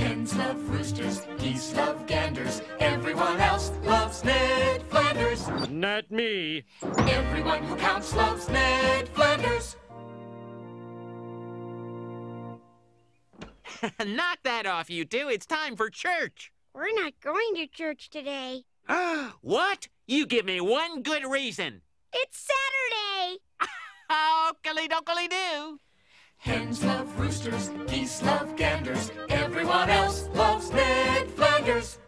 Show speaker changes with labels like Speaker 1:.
Speaker 1: Hens love roosters, geese love ganders. Everyone else loves Ned Flanders.
Speaker 2: Not me.
Speaker 1: Everyone who counts loves Ned Flanders.
Speaker 3: Knock that off, you two. It's time for church.
Speaker 4: We're not going to church today.
Speaker 3: what? You give me one good reason.
Speaker 4: It's Saturday.
Speaker 3: Okily dokily do.
Speaker 1: Hens love roosters, geese love ganders.